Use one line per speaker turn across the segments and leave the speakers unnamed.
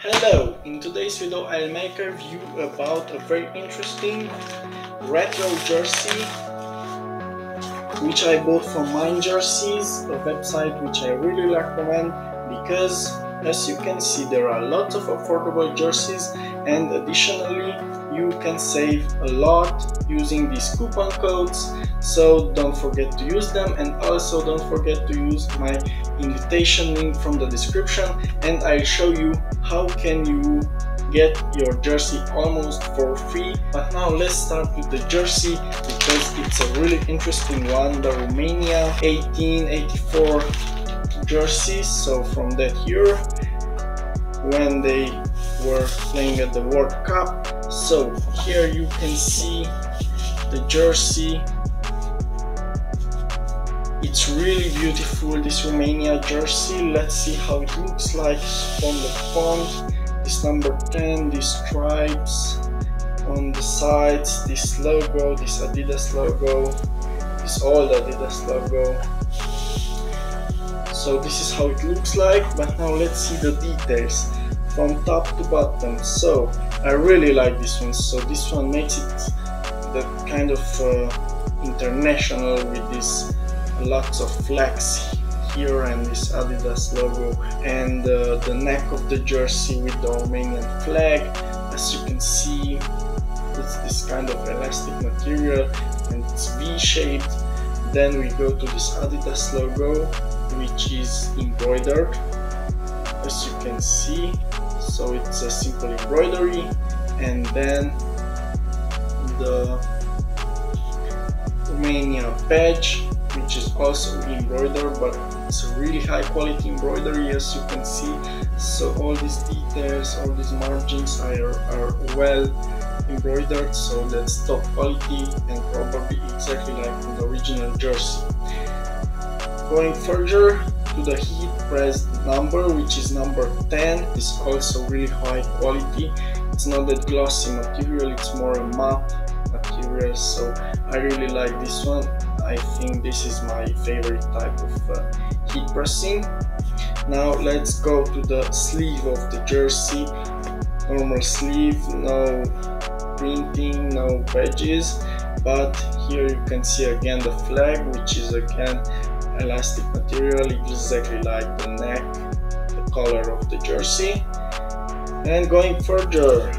Hello! In today's video I'll make a review about a very interesting retro jersey which I bought from Minejerseys, a website which I really recommend because as you can see there are lots of affordable jerseys and additionally you can save a lot using these coupon codes. So don't forget to use them and also don't forget to use my invitation link from the description and I'll show you how can you get your jersey almost for free. But now let's start with the jersey because it's a really interesting one the Romania 1884 jersey. So from that year when they were playing at the World Cup. So here you can see the jersey. It's really beautiful this Romania jersey. Let's see how it looks like on the front. This number 10 these stripes on the sides this logo this Adidas logo this old Adidas logo. So this is how it looks like but now let's see the details from top to bottom. So I really like this one. So this one makes it the kind of uh, international with this lots of flags here and this Adidas logo and uh, the neck of the jersey with the Romanian flag. As you can see it's this kind of elastic material and it's V-shaped. Then we go to this Adidas logo which is embroidered as you can see so it's a simple embroidery. And then the Romania badge which is also embroidered but it's a really high quality embroidery as you can see. So all these details all these margins are, are well embroidered. So that's top quality and probably exactly like the original jersey. Going further to the heat press number which is number 10 is also really high quality it's not that glossy material it's more a matte material so I really like this one I think this is my favorite type of uh, heat pressing. Now let's go to the sleeve of the jersey. Normal sleeve, no printing, no badges, but here you can see again the flag which is again elastic material exactly like the neck, the color of the jersey. And going further,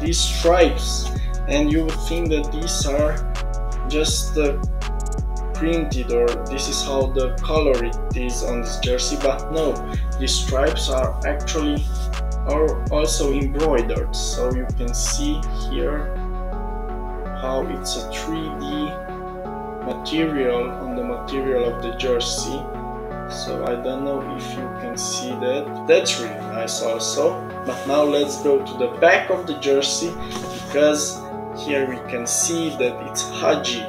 these stripes and you would think that these are just printed or this is how the color it is on this jersey but no these stripes are actually are also embroidered so you can see here how it's a 3D material on the material of the jersey so I don't know if you can see that that's really nice also but now let's go to the back of the jersey because here we can see that it's Hagi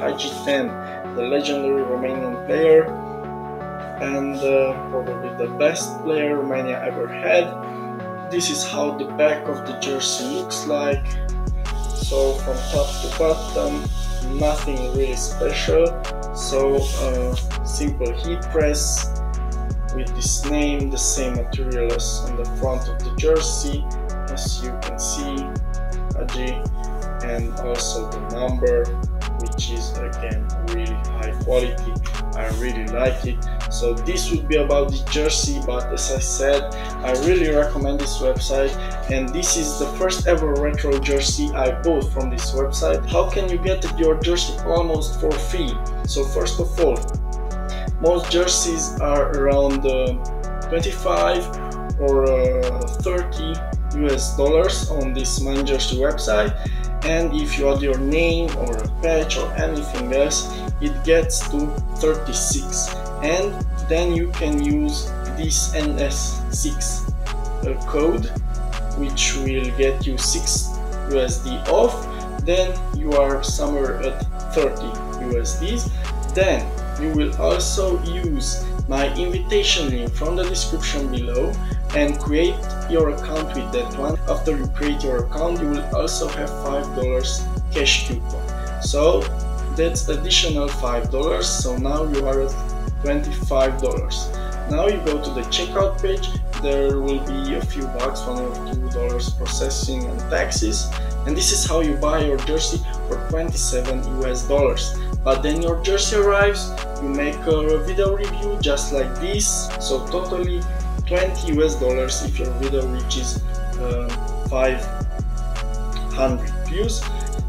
Hagi 10 the legendary Romanian player and uh, probably the best player Romania ever had. This is how the back of the jersey looks like. So from top to bottom, nothing really special. So uh, simple heat press with this name, the same material as on the front of the jersey, as you can see, Hagi, and also the number which is again really high quality I really like it. So this would be about the jersey but as I said I really recommend this website. And this is the first ever retro jersey I bought from this website. How can you get your jersey almost for free? So first of all most jerseys are around uh, 25 or uh, 30 US dollars on this Minejersey website and if you add your name or a patch or anything else it gets to 36 and then you can use this NS6 code which will get you 6 USD off. Then you are somewhere at 30 USDs then you will also use my invitation link from the description below and create your account with that one. After you create your account, you will also have $5 cash coupon. So that's additional $5. So now you are at $25. now you go to the checkout page there will be a few bucks one or two dollars processing and taxes and this is how you buy your jersey for 27 US dollars but then your jersey arrives you make a video review just like this so totally 20 US dollars if your video reaches uh, 500 views.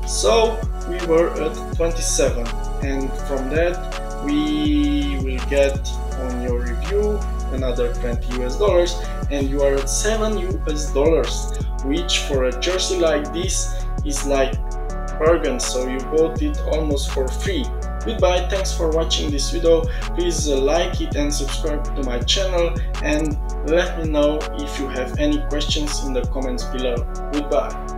So we were at 27 and from that we will get on your review another 20 US dollars and you are at 7 US dollars which for a jersey like this is like bargain so you bought it almost for free. Goodbye thanks for watching this video. Please like it and subscribe to my channel and let me know if you have any questions in the comments below. Goodbye